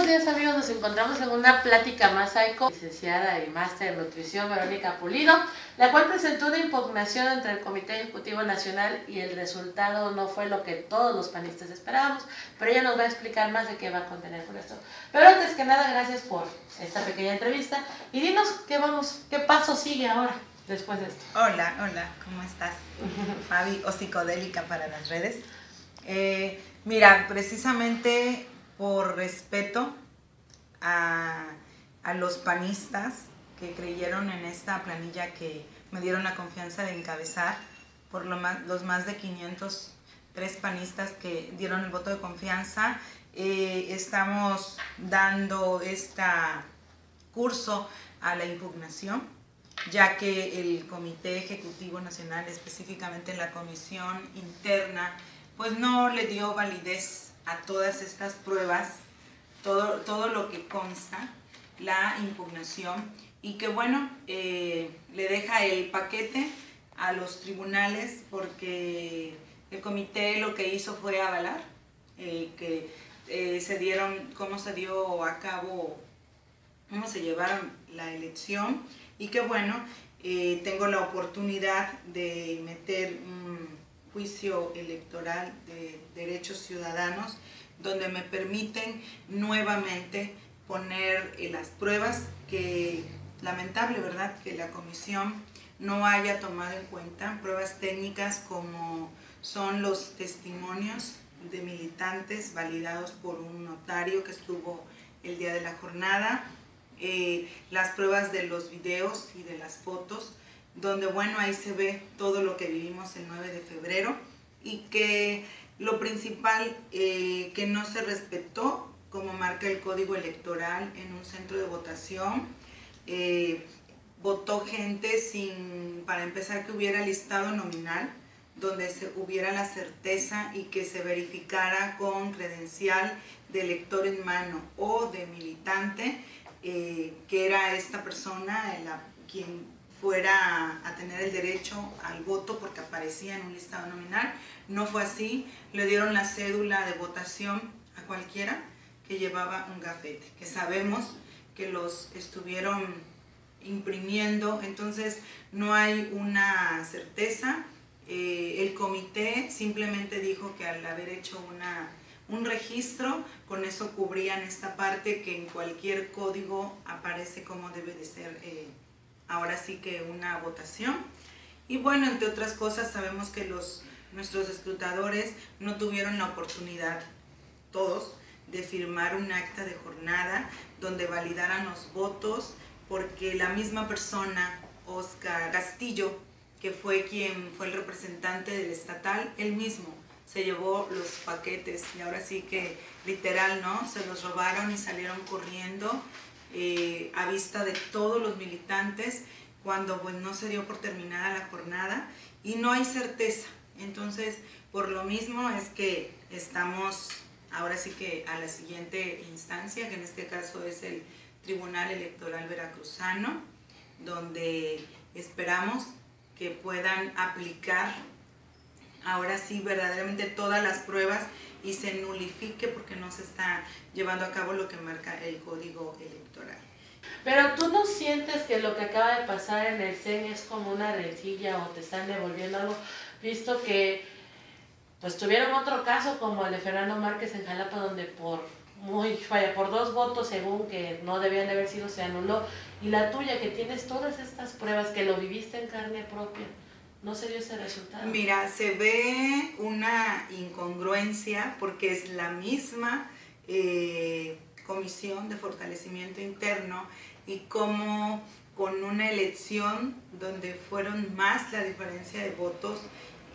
buenos días amigos, nos encontramos en una plática más psycho, licenciada y máster en nutrición Verónica Pulido, la cual presentó una impugnación entre el Comité Ejecutivo Nacional y el resultado no fue lo que todos los panistas esperábamos, pero ella nos va a explicar más de qué va a contener con esto. Pero antes que nada, gracias por esta pequeña entrevista y dinos qué vamos, qué paso sigue ahora después de esto. Hola, hola, ¿cómo estás? Fabi, o psicodélica para las redes. Eh, mira, precisamente por respeto a, los panistas que creyeron en esta planilla que me dieron la confianza de encabezar, por lo más, los más de 503 panistas que dieron el voto de confianza. Eh, estamos dando este curso a la impugnación, ya que el Comité Ejecutivo Nacional, específicamente en la comisión interna, pues no le dio validez a todas estas pruebas, todo, todo lo que consta, la impugnación, y que bueno, eh, le deja el paquete a los tribunales porque el comité lo que hizo fue avalar eh, que eh, se dieron, cómo se dio a cabo, cómo se llevaron la elección y que bueno, tengo la oportunidad de meter un juicio electoral de derechos ciudadanos, donde me permiten nuevamente poner eh, las pruebas que, lamentable, ¿verdad?, que la comisión no haya tomado en cuenta, pruebas técnicas como son los testimonios de militantes validados por un notario que estuvo el día de la jornada, eh, las pruebas de los videos y de las fotos, donde bueno, ahí se ve todo lo que vivimos el 9 de febrero y que lo principal eh, que no se respetó, como marca el código electoral en un centro de votación, eh, votó gente sin, para empezar, que hubiera listado nominal, donde se hubiera la certeza y que se verificara con credencial de elector en mano o de militante, eh, que era esta persona quien fuera a tener el derecho al voto porque aparecía en un listado nominal. No fue así, le dieron la cédula de votación a cualquiera que llevaba un gafete, que sabemos que los estuvieron imprimiendo, entonces no hay una certeza. Eh, el comité simplemente dijo que al haber hecho una, un registro, con eso cubrían esta parte que en cualquier código aparece como debe de ser. Eh, ahora sí que una votación. Y bueno, entre otras cosas, sabemos que los, nuestros escrutadores no tuvieron la oportunidad, todos, de firmar un acta de jornada donde validaran los votos, porque la misma persona, Oscar Castillo, que fue quien fue el representante del estatal, él mismo se llevó los paquetes y ahora sí que literal, ¿no? Se los robaron y salieron corriendo eh, a vista de todos los militantes cuando pues, no se dio por terminada la jornada y no hay certeza. Entonces, por lo mismo es que estamos ahora sí que a la siguiente instancia, que en este caso es el Tribunal Electoral Veracruzano, donde esperamos que puedan aplicar ahora sí verdaderamente todas las pruebas y se nulifique porque no se está llevando a cabo lo que marca el código electoral. Pero tú no sientes que lo que acaba de pasar en el CEN es como una rencilla o te están devolviendo algo, visto que pues tuvieron otro caso como el de Fernando Márquez en Jalapa donde por muy falla por dos votos según que no debían de haber sido se anuló. Y la tuya que tienes todas estas pruebas que lo viviste en carne propia no se dio ese resultado. Mira, se ve una incongruencia porque es la misma eh, comisión de fortalecimiento interno y como con una elección donde fueron más la diferencia de votos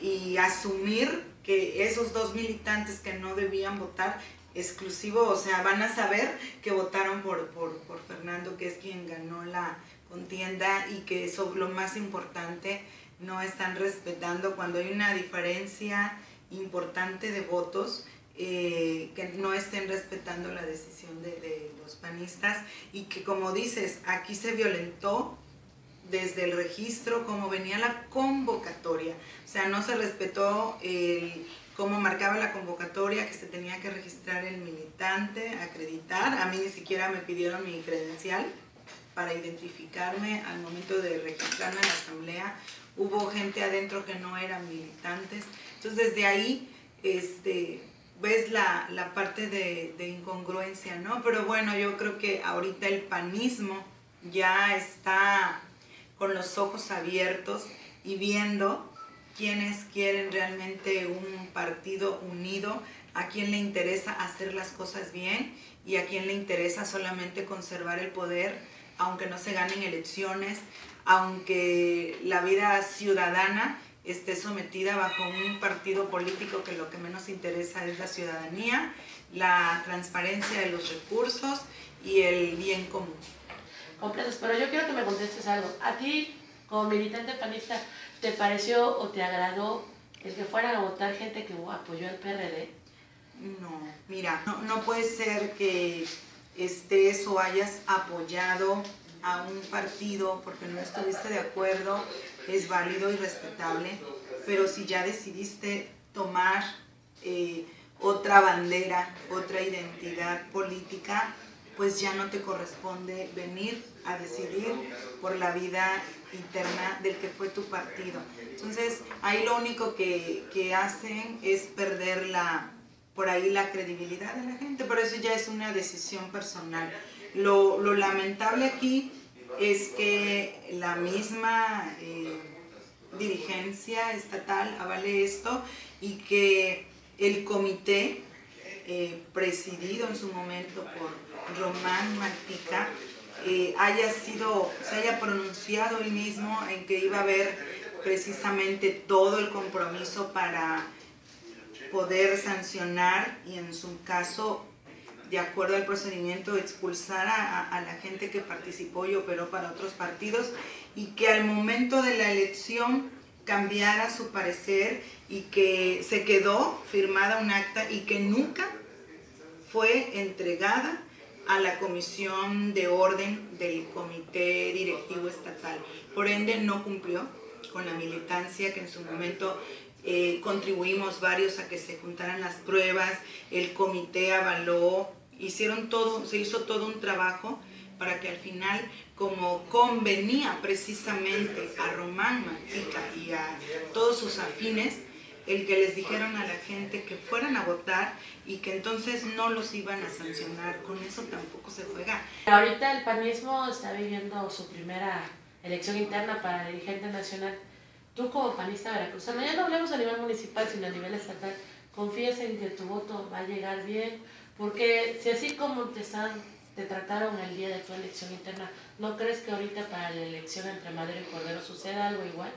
y asumir que esos dos militantes que no debían votar exclusivo, o sea, van a saber que votaron por, por, por Fernando, que es quien ganó la contienda y que eso lo más importante no están respetando cuando hay una diferencia importante de votos, eh, que no estén respetando la decisión de, los panistas y que como dices, aquí se violentó desde el registro como venía la convocatoria, o sea, no se respetó el, como marcaba la convocatoria que se tenía que registrar el militante, acreditar. A mí ni siquiera me pidieron mi credencial para identificarme al momento de registrarme en la asamblea. Hubo gente adentro que no eran militantes. Entonces desde ahí este, ves la, parte de, de, incongruencia, ¿no? Pero bueno, yo creo que ahorita el panismo ya está con los ojos abiertos y viendo quienes quieren realmente un partido unido, a quien le interesa hacer las cosas bien y a quien le interesa solamente conservar el poder, aunque no se ganen elecciones, aunque la vida ciudadana esté sometida bajo un partido político que lo que menos interesa es la ciudadanía, la transparencia de los recursos y el bien común. Completos, pero yo quiero que me contestes algo. A ti, como militante panista, ¿te pareció o te agradó el que fuera a votar gente que apoyó al PRD? No, mira, no, no puede ser que estés o hayas apoyado a un partido porque no estuviste de acuerdo, es válido y respetable, pero si ya decidiste tomar eh, otra bandera, otra identidad política, pues ya no te corresponde venir a decidir por la vida interna del que fue tu partido. Entonces, ahí lo único que, que hacen es perder la, por ahí la credibilidad de la gente, pero eso ya es una decisión personal. Lo, lamentable aquí es que la misma eh, dirigencia estatal avale esto y que el comité eh, presidido en su momento por Román Martica eh, haya sido, se haya pronunciado él mismo en que iba a haber precisamente todo el compromiso para poder sancionar y en su caso de acuerdo al procedimiento, expulsar a, la gente que participó y operó para otros partidos y que al momento de la elección cambiara su parecer y que se quedó firmada un acta y que nunca fue entregada a la comisión de orden del comité directivo estatal. Por ende, no cumplió con la militancia que en su momento eh, contribuimos varios a que se juntaran las pruebas, el comité avaló hicieron todo, se hizo todo un trabajo para que al final, como convenía precisamente a Román Mantica y a todos sus afines, el que les dijeron a la gente que fueran a votar y que entonces no los iban a sancionar. Con eso tampoco se juega. Ahorita el panismo está viviendo su primera elección interna para dirigente nacional. Tú como panista veracruzano, ya no hablemos a nivel municipal, sino a nivel estatal, ¿confías en que tu voto va a llegar bien? Porque si así como te, están, te trataron el día de tu elección interna, ¿no crees que ahorita para la elección entre Madero y Cordero suceda algo igual?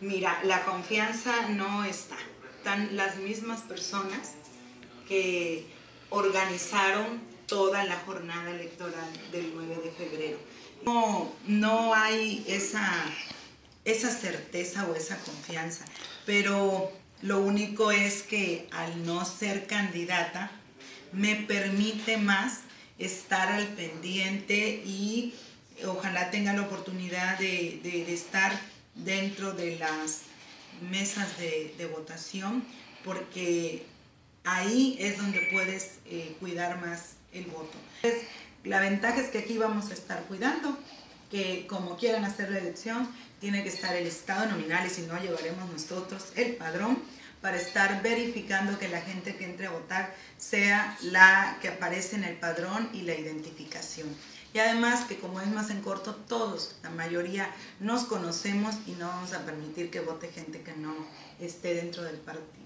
Mira, la confianza no está. Están las mismas personas que organizaron toda la jornada electoral del 9 de febrero. No, no hay esa, esa certeza o esa confianza, pero lo único es que al no ser candidata, me permite más estar al pendiente y ojalá tenga la oportunidad de, estar dentro de las mesas de, votación porque ahí es donde puedes eh, cuidar más el voto. La ventaja es que aquí vamos a estar cuidando, que como quieran hacer la elección, tiene que estar el estado nominal y si no, llevaremos nosotros el padrón para estar verificando que la gente que entre a votar sea la que aparece en el padrón y la identificación. Y además que como es más en corto, todos, la mayoría, nos conocemos y no vamos a permitir que vote gente que no esté dentro del partido.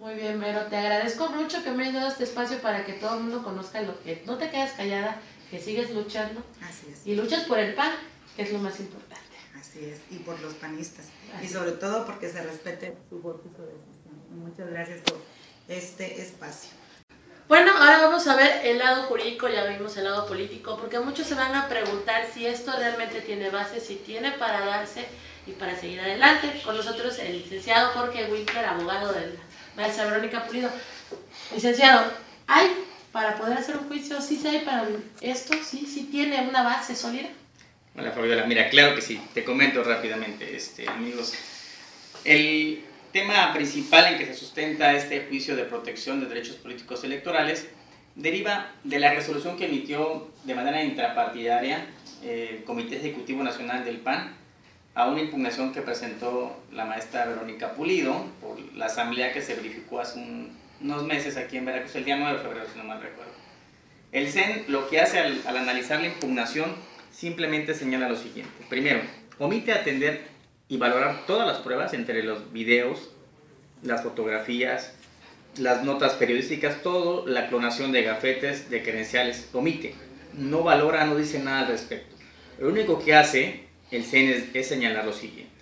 Muy bien, Vero, te agradezco mucho que me hayas dado este espacio para que todo el mundo conozca lo que no te quedas callada, que sigues luchando. Así es. Y luchas por el pan, que es lo más importante. Así es, y por los panistas. Y sobre todo porque se respete su voto y su decisión. Muchas gracias por este espacio. Bueno, ahora vamos a ver el lado jurídico, ya vimos el lado político, porque muchos se van a preguntar si esto realmente tiene base, si tiene para darse y para seguir adelante. Con nosotros el licenciado Jorge Winkler, abogado de la maestra Verónica Pulido. Licenciado, ¿hay para poder hacer un juicio? ¿Sí se hay para esto? ¿Sí, sí tiene una base sólida? Hola Fabiola, mira, claro que sí, te comento rápidamente, este, amigos. El, tema principal en que se sustenta este juicio de protección de derechos políticos electorales deriva de la resolución que emitió de manera intrapartidaria el Comité Ejecutivo Nacional del PAN a una impugnación que presentó la maestra Verónica Pulido por la asamblea que se verificó hace unos meses aquí en Veracruz, el día 9 de febrero, si no mal recuerdo. El CEN lo que hace al, al analizar la impugnación simplemente señala lo siguiente. Primero, omite atender y valorar todas las pruebas entre los videos, las fotografías, las notas periodísticas, todo, la clonación de gafetes, de credenciales, omite. No valora, no dice nada al respecto. Lo único que hace el CEN es, señalar lo siguiente.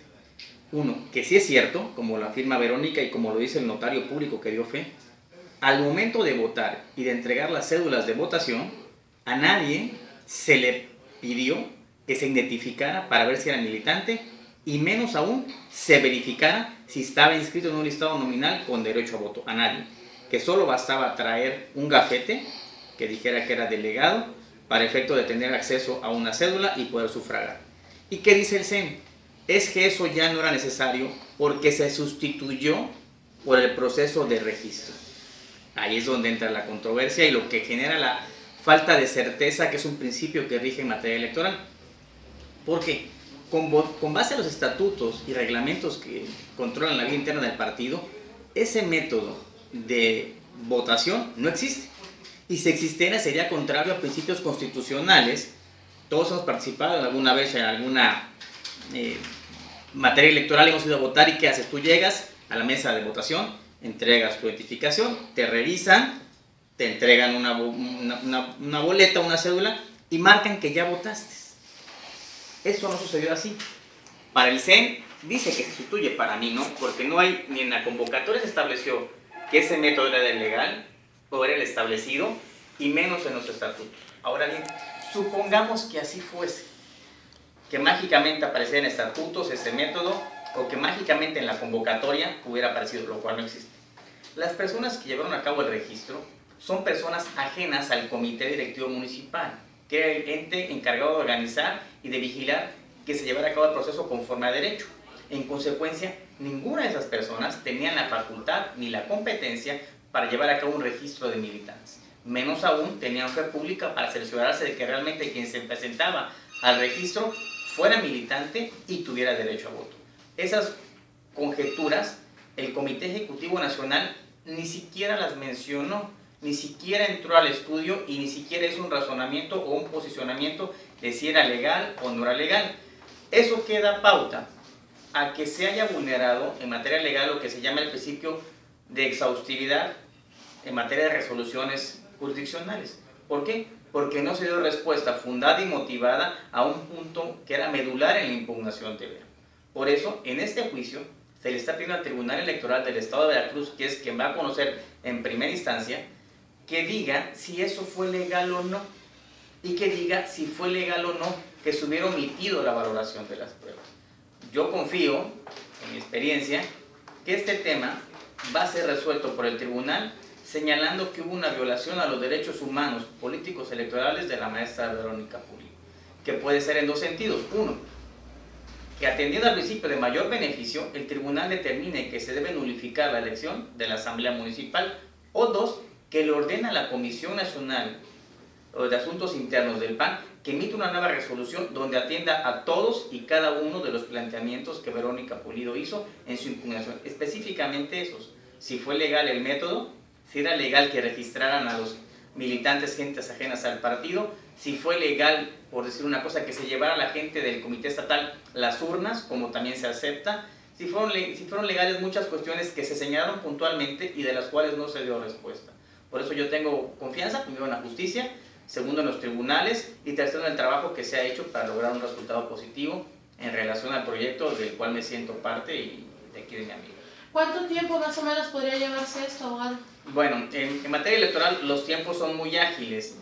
Uno, que sí es cierto, como lo afirma Verónica y como lo dice el notario público que dio fe, al momento de votar y de entregar las cédulas de votación, a nadie se le pidió que se identificara para ver si era militante y menos aún se verificara si estaba inscrito en un listado nominal con derecho a voto. A nadie. Que solo bastaba traer un gafete que dijera que era delegado para efecto de tener acceso a una cédula y poder sufragar. ¿Y qué dice el CEN? Es que eso ya no era necesario porque se sustituyó por el proceso de registro. Ahí es donde entra la controversia y lo que genera la falta de certeza, que es un principio que rige en materia electoral. ¿Por qué? Con, base a los estatutos y reglamentos que controlan la vida interna del partido, ese método de votación no existe. Y si existiera sería contrario a principios constitucionales. Todos hemos participado alguna vez en alguna eh, materia electoral, hemos ido a votar y ¿qué haces? Tú llegas a la mesa de votación, entregas tu identificación, te revisan, te entregan una, una, una boleta, una cédula y marcan que ya votaste. Eso no sucedió así. Para el CEN dice que se sustituye, para mí no, porque no hay, ni en la convocatoria se estableció que ese método era el legal o era el establecido, y menos en los estatutos. Ahora bien, supongamos que así fuese, que mágicamente apareciera en estatutos ese método, o que mágicamente en la convocatoria hubiera aparecido, lo cual no existe. Las personas que llevaron a cabo el registro son personas ajenas al comité directivo municipal que era el ente encargado de organizar y de vigilar que se llevara a cabo el proceso conforme a derecho. En consecuencia, ninguna de esas personas tenía la facultad ni la competencia para llevar a cabo un registro de militantes. Menos aún tenían fe pública para cerciorarse de que realmente quien se presentaba al registro fuera militante y tuviera derecho a voto. Esas conjeturas, el Comité Ejecutivo Nacional ni siquiera las mencionó ni siquiera entró al estudio y ni siquiera hizo un razonamiento o un posicionamiento de si era legal o no era legal. Eso queda pauta a que se haya vulnerado en materia legal lo que se llama el principio de exhaustividad en materia de resoluciones jurisdiccionales. ¿Por qué? Porque no se dio respuesta fundada y motivada a un punto que era medular en la impugnación Vera. Por eso, en este juicio, se le está pidiendo al Tribunal Electoral del Estado de Veracruz, que es quien va a conocer en primera instancia, que diga si eso fue legal o no y que diga si fue legal o no que se hubiera omitido la valoración de las pruebas. Yo confío, en mi experiencia, que este tema va a ser resuelto por el tribunal señalando que hubo una violación a los derechos humanos políticos electorales de la maestra Verónica Pulido, que puede ser en dos sentidos. Uno, que atendiendo al principio de mayor beneficio, el tribunal determine que se debe nulificar la elección de la Asamblea Municipal, o dos, que le ordena a la Comisión Nacional de Asuntos Internos del PAN que emita una nueva resolución donde atienda a todos y cada uno de los planteamientos que Verónica Pulido hizo en su impugnación, específicamente esos, si fue legal el método, si era legal que registraran a los militantes, gentes ajenas al partido, si fue legal, por decir una cosa, que se llevara la gente del comité estatal las urnas, como también se acepta, si fueron, si fueron legales muchas cuestiones que se señalaron puntualmente y de las cuales no se dio respuesta. Por eso yo tengo confianza, primero en la justicia, segundo en los tribunales y tercero en el trabajo que se ha hecho para lograr un resultado positivo en relación al proyecto del cual me siento parte y de aquí de mi amigo. ¿Cuánto tiempo más o menos podría llevarse esto, abogado? Bueno, en, materia electoral los tiempos son muy ágiles.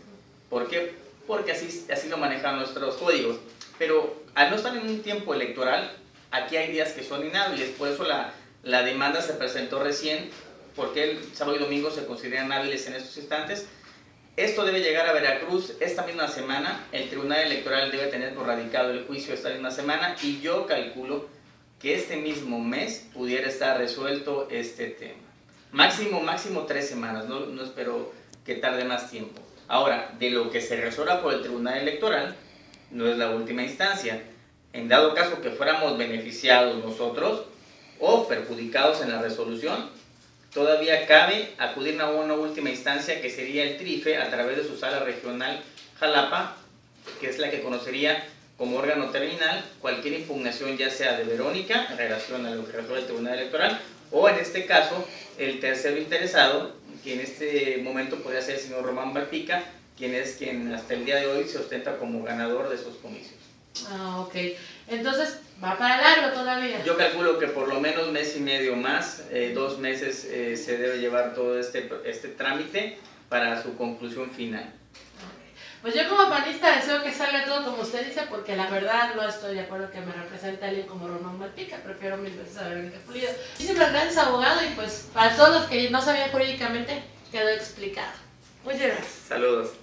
¿Por qué? Porque así, así lo manejan nuestros códigos. Pero al no estar en un tiempo electoral, aquí hay días que son inhábiles. Por eso la, la demanda se presentó recién porque el sábado y domingo se consideran hábiles en estos instantes. Esto debe llegar a Veracruz esta misma semana. El Tribunal Electoral debe tener radicado el juicio esta misma semana y yo calculo que este mismo mes pudiera estar resuelto este tema. Máximo, máximo tres semanas, no, no espero que tarde más tiempo. Ahora, de lo que se resuelva por el Tribunal Electoral, no es la última instancia. En dado caso que fuéramos beneficiados nosotros o perjudicados en la resolución, todavía cabe acudir a una última instancia que sería el TRIFE a través de su sala regional Jalapa, que es la que conocería como órgano terminal cualquier impugnación ya sea de Verónica en relación a lo que resuelve el Tribunal Electoral o en este caso el tercero interesado, que en este momento podría ser el señor Román Balpica, quien es quien hasta el día de hoy se ostenta como ganador de esos comicios. Ah, ok. Entonces, va para largo todavía. Yo calculo que por lo menos mes y medio más, eh, dos meses eh, se debe llevar todo este, este trámite para su conclusión final. Pues yo como panista deseo que salga todo como usted dice, porque la verdad no estoy de acuerdo que me represente alguien como Román Malpica, prefiero mil veces a Verónica Pulido. Muchísimas gracias abogado y pues para todos los que no sabían jurídicamente quedó explicado. Muchas gracias. Saludos.